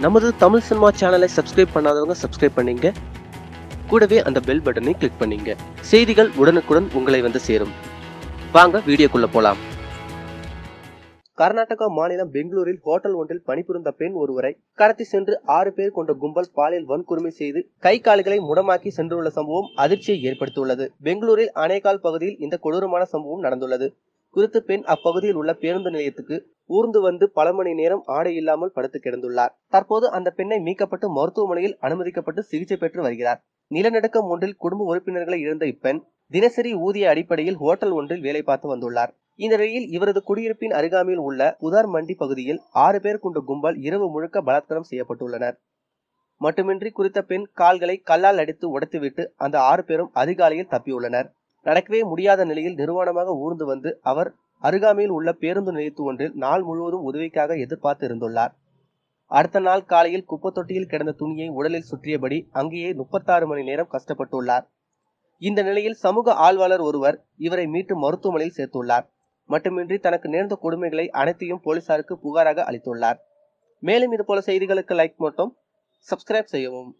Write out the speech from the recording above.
நமது தமிழ் சினிமா சேனலை சப்ஸ்கிரைப் பண்ணாதவங்க சப்ஸ்கிரைப் பண்ணிங்க. கூடவே அந்த பெல் பட்டனை கிளிக் பண்ணிங்க. செய்திகள் உடனுக்குடன் உங்களை வந்து சேரும். வாங்க வீடியோக்குள்ள போலாம். கர்நாடகா மாநிலம் பெங்களூரில் ஹோட்டல் ஒன்றில் பணிபுரிந்த பெண் ஒருவரை கடத்தி சென்று ஆறு பேர் கொண்ட கும்பல் பாலியல் வன்கொடுமை செய்து கை கால்களை முடமாக்கி சென்றுள்ள சம்பவம் அதிர்ச்சியை ஏற்படுத்தியுள்ளது. பெங்களூரில் அணைக்கால் பகுதியில் இந்த கொடூரமான சம்பவம் நடந்துள்ளது. குறித்து பெண் அப்பகுதியில் உள்ள பேருந்து நிலையத்துக்கு ஊர்ந்து வந்து பல மணி நேரம் ஆடை இல்லாமல் படுத்து கிடந்துள்ளார். தற்போது அந்த பெண்ணை மீட்கப்பட்டு மருத்துவமனையில் அனுமதிக்கப்பட்டு சிகிச்சை பெற்று வருகிறார். நிலநடுக்கம் ஒன்றில் குடும்ப உறுப்பினர்களை இழந்த இப்பெண் தினசரி ஊதிய அடிப்படையில் ஹோட்டல் ஒன்றில் வேலை பார்த்து வந்துள்ளார். இந்த நிலையில் இவரது குடியிருப்பின் அருகாமையில் உள்ள புதார் மண்டி பகுதியில் ஆறு பேர் கொண்ட கும்பல் இரவு முழுக்க பலாத்காரம் செய்யப்பட்டுள்ளனர். மட்டுமின்றி குறித்த பெண் கால்களை கல்லால் அடித்து உடைத்துவிட்டு அந்த ஆறு பேரும் அதிகாலையில் தப்பியுள்ளனர். நடக்கவே முடியாத நிலையில் நிர்வாணமாக ஊர்ந்து வந்து அவர் அருகாமையில் உள்ள பேருந்து நிலையத்து ஒன்றில் நாள் முழுவதும் உதவிக்காக எதிர்பார்த்து இருந்துள்ளார் அடுத்த நாள் காலையில் குப்பத்தொட்டியில் கிடந்த துணியை உடலில் சுற்றியபடி அங்கேயே முப்பத்தாறு மணி நேரம் கஷ்டப்பட்டுள்ளார். இந்த நிலையில் சமூக ஆழ்வாளர் ஒருவர் இவரை மீட்டு மருத்துவமனையில் சேர்த்துள்ளார். மட்டுமின்றி தனக்கு நேர்ந்த கொடுமைகளை அனைத்தையும் போலீசாருக்கு புகாராக அளித்துள்ளார். மேலும் இது போல செய்திகளுக்கு லைக் மட்டும் சப்ஸ்கிரைப் செய்யவும்.